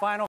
final